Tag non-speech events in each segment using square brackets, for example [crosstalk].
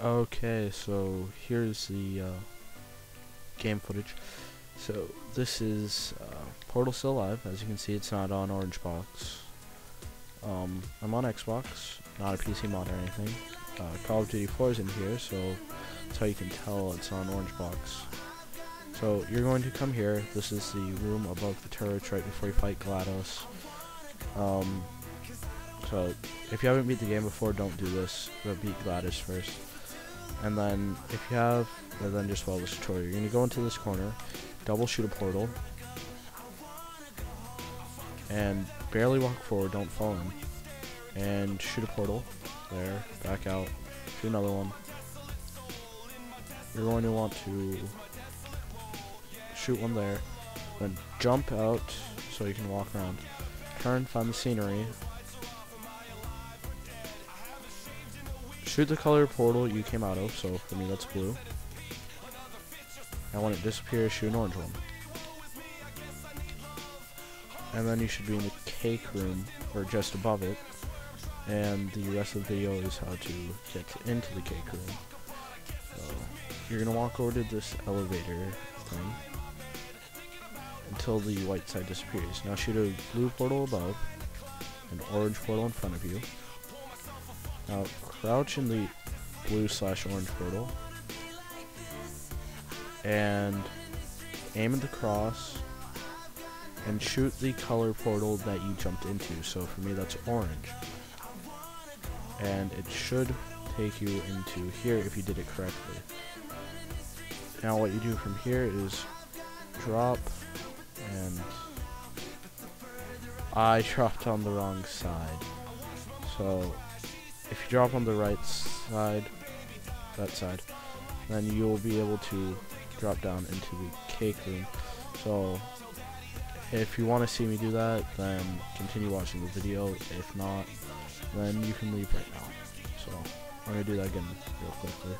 Okay, so here's the uh, game footage. So this is uh, Portal Still Alive. As you can see, it's not on Orange Box. Um, I'm on Xbox, not a PC mod or anything. Uh, Call of Duty 4 is in here, so that's how you can tell it's on Orange Box. So you're going to come here. This is the room above the turret right before you fight GLaDOS. Um, so if you haven't beat the game before, don't do this. But beat GLaDOS first. And then if you have, then just follow this tutorial. You're gonna go into this corner, double shoot a portal, and barely walk forward. Don't fall in, and shoot a portal. There, back out, shoot another one. You're going to want to shoot one there, then jump out so you can walk around. Turn, find the scenery, Shoot the color portal you came out of, so for me that's blue. And when it disappears, shoot an orange one. And then you should be in the cake room, or just above it. And the rest of the video is how to get into the cake room. So, you're gonna walk over to this elevator thing until the white side disappears. Now shoot a blue portal above, an orange portal in front of you. Now crouch in the blue slash orange portal and aim at the cross and shoot the color portal that you jumped into. So for me that's orange. And it should take you into here if you did it correctly. Now what you do from here is drop and I [laughs] dropped on the wrong side. So if you drop on the right side, that side, then you'll be able to drop down into the cake room. So if you want to see me do that, then continue watching the video. If not, then you can leave right now. So I'm going to do that again real quickly.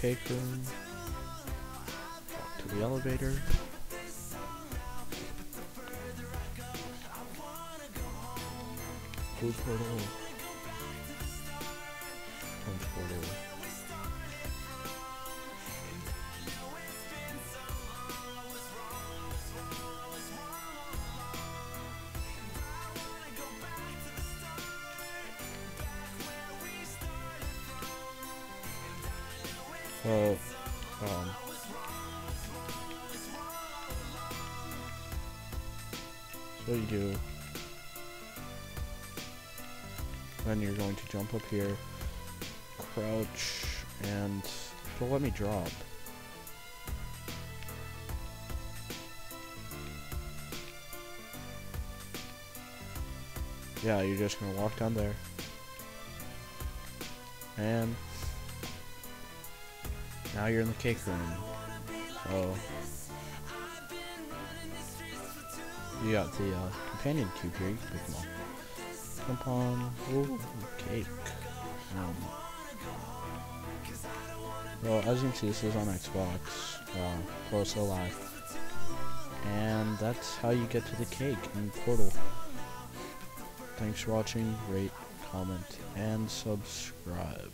Cake room. Walk to the elevator. Blue portal. Orange portal. So, um, so you do, then you're going to jump up here, crouch, and it'll let me drop. Yeah, you're just gonna walk down there, and now you're in the cake room. So you got the uh, companion cube here. You can pick them up. Jump on. Ooh, cake. Um, well, as you can see, this is on Xbox. Uh, close alive. And that's how you get to the cake in Portal. Thanks for watching. Rate, comment, and subscribe.